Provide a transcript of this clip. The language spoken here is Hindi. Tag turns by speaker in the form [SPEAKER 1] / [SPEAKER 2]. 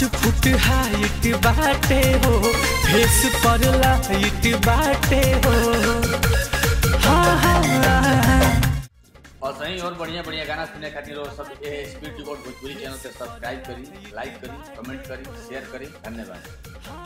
[SPEAKER 1] पाँच फुट हाइट बाटे हो। फेस पर लाइट बाटे हो। हाँ हाँ
[SPEAKER 2] और सही और बढ़िया बढ़िया गाना सुनने खातिर और सब ये स्पीड रिकॉर्ड भोजपुरी चैनल के सब्सक्राइब करी लाइक करी कमेंट करी शेयर करी धन्यवाद।